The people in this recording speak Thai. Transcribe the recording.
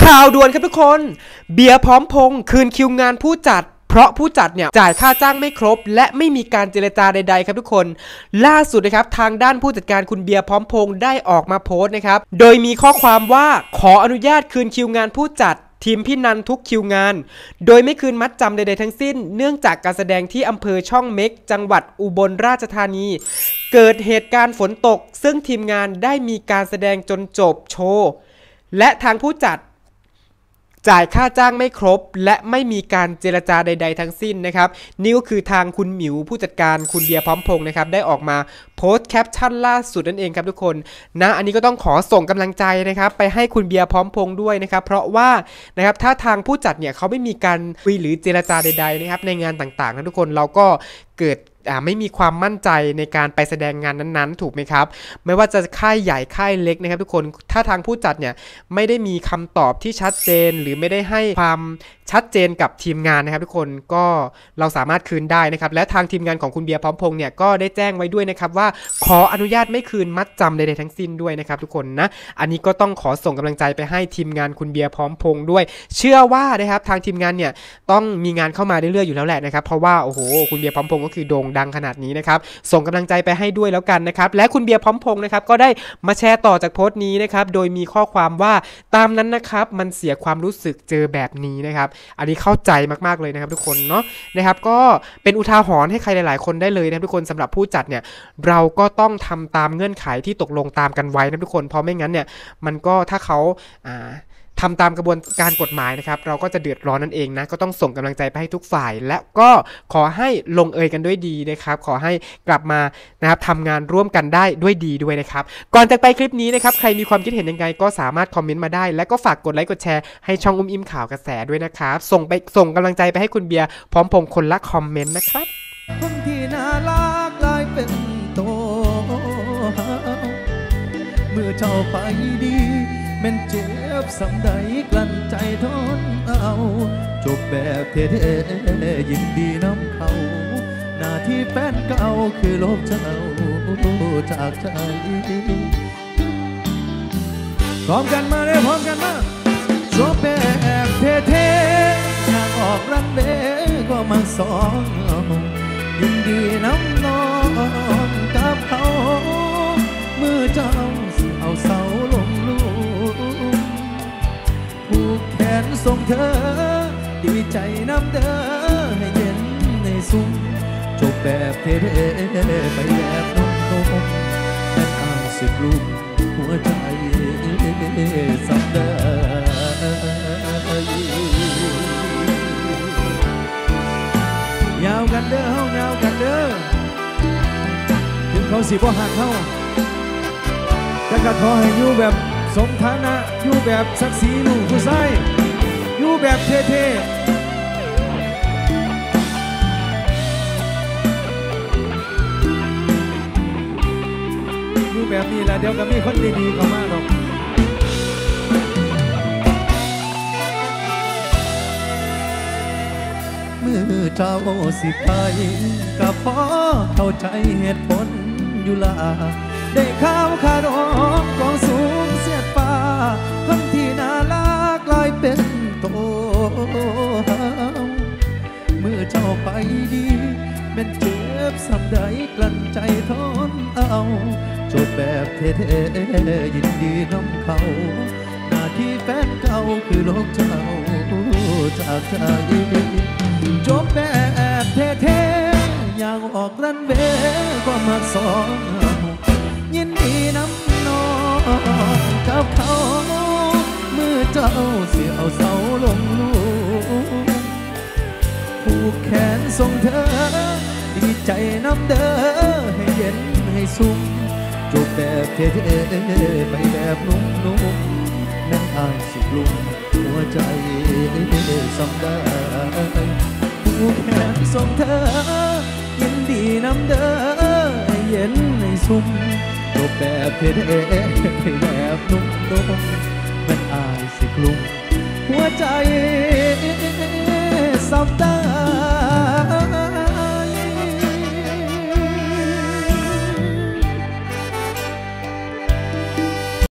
ข่าวด่วนครับทุกคน เบียร์พร้อมพงคืนคิวงานผู้จัด เพราะผู้จัดเนี่ยจ่ายค่าจ้างไม่ครบ และไม่มีการเจรจาใดๆครับทุกคน ล่าสุดนะครับทางด้านผู้จัดการคุณเบียร์พร้อมพงได้ออกมาโพสต์นะครับโดยมีข้อความว่าขออนุญาตคืนคิวงานผู้จัดทีมพี่นันทุกคิวงาน โดยไม่คืนมัดจำใดๆทั้งสิ้น เนื่องจากการแสดงที่อำเภอช่องเม็ก จังหวัดอุบลราชธานี เกิดเหตุการณ์ฝนตก ซึ่งทีมงานได้มีการแสดงจนจบโชว์ และทางผู้จัดจ่ายค่าจ้างไม่ครบ และไม่มีการเจรจาใด ๆ ทั้งสิ้นนะครับนี่ก็คือทางคุณหมิวผู้จัดการคุณเบียร์พร้อมพงษ์นะครับได้ออกมาโพสต์แคปชั่นล่าสุดนั่นเองครับทุกคนนะอันนี้ก็ต้องขอส่งกำลังใจนะครับไปให้คุณเบียร์พร้อมพงษ์ด้วยนะครับเพราะว่านะครับถ้าทางผู้จัดเนี่ยเขาไม่มีการคุยหรือเจรจาใดๆนะครับในงานต่างๆนะทุกคนเราก็เกิด ไม่มีความมั่นใจในการไปแสดงงานนั้นๆ ถูกไหมครับ ไม่ว่าจะค่ายใหญ่ค่ายเล็กนะครับทุกคนถ้าทางผู้จัดเนี่ยไม่ได้มีคำตอบที่ชัดเจน หรือไม่ได้ให้ความชัดเจนกับทีมงานนะครับ ทุกคนก็เราสามารถคืนได้นะครับ และทางทีมงานของคุณเบียร์พร้อมพงษ์เนี่ยก็ได้แจ้งไว้ด้วยนะครับว่าขออนุญาตไม่คืนมัดจำใดๆทั้งสิ้นด้วยนะครับ ทุกคนนะอันนี้ก็ต้องขอส่งกำลังใจไปให้ทีมงานคุณเบียร์พร้อมพงษ์ด้วย เชื่อว่านะครับทางทีมงานเนี่ยต้องมีงานเข้ามาเรื่อยๆอยู่แล้วแหละนะครับเพราะว่าโอ้โหคุณเบียร์พร้อมพงษ์ก็คือโด่งดังขนาดนี้นะครับ ส่งกำลังใจไปให้ด้วยแล้วกันนะครับ และคุณเบียร์พร้อมพงษ์นะครับก็ได้มาแชร์ต่อจากโพสต์นี้นะครับ โดยมีข้อความว่าตามนั้นนะครับ มันเสียความรู้สึกเจอแบบนี้นะครับ อันนี้เข้าใจมากๆเลยนะครับทุกคนเนาะนะครับ ก็เป็นอุทาหรณ์ให้ใครหลายๆ คนได้เลยนะทุกคนสำหรับผู้จัดเนี่ยเราก็ต้องทำตามเงื่อนไขที่ตกลงตามกันไว้นะทุกคน เพราะไม่งั้นเนี่ยมันก็ถ้าเขาอ่า ทำตามกระบวนการกฎหมายนะครับเราก็จะเดือดร้อนนั่นเองนะก็ต้องส่งกำลังใจไปให้ทุกฝ่าย และก็ขอให้ลงเอยกันด้วยดีนะครับ ขอให้กลับมานะครับทำงานร่วมกันได้ด้วยดีด้วยนะครับ ก่อนจากไปคลิปนี้นะครับใครมีความคิดเห็นยังไงก็สามารถคอมเมนต์มาได้ และก็ฝากกดไลค์กดแชร์ให้ช่องอุ้มอิมข่าวกระแสด้วยนะครับส่งไปส่งกำลังใจไปให้คุณเบียร์พร้อมพงคนละคอมเมนต์นะครับคนที่น่ารักลายเป็นโตเมื่อเจ้าไปดี ม่นเจ็บสำใดกลั้นใจทนเอา จบแบบเท่ๆยินดีน้ำเขา หน้าที่แฟนเก่าคือลบเจ้าจากใจพร้อมกันมาเลยพร้อมกันมาจบแบบเท่ๆอยากออกรันเดก็มาสอนยินดีน้ำนอง ใจน้ำเด้อให้เย็นในซุ้มจบแบบเท่ๆไปแบบนุ่มแต่อ้างสิบลูกหัวใจสับได้ยาวกันเด้อเฮายาวกันเด้อถึงเขาสิบ่หักเขาแต่ก็ขอให้อยู่แบบสมฐานะอยู่แบบศักดิ์ศรีลูกผู้ชายอยู่แบบเท่ๆ อยู่แบบนี้แหละเดี๋ยวก็มีคนดีๆเข้ามาหรอกมือเจ้าสิไปก็พอเข้าใจเหตุผลอยู่ละได้ข้าวขาดองกองสูงเสียดฟ้าคนที่น่ารักลายเป็นโตเมื่อเจ้าไปดีเป็นเจ็บสำใดกลั้นใจทนเอา จบแบบเท่ๆยินดีน้ำเขา หน้าที่แฟนเก่าคือโลกเจ้าจากใจจบแบบเท่ๆอย่างออกรันเวก็มาสอนยินดีน้ำน้องกับเขาเมื่อเจ้าเสียเอาเสาลงลูกผูกแขนส่งเธอ ดีใจน้ำเด้อให้เย็นให้สุ่ม จบแบบเท่ๆไปแบบนุ่มๆนั่นอายสิกลุ่มหัวใจสำได้ผู้แขนส่งเธอยินดีน้ำเด้อเย็นในสุ่มจบแบบเท่ๆไปแบบนุ่มๆนั่นอายสิกลุ่มหัวใจสำได้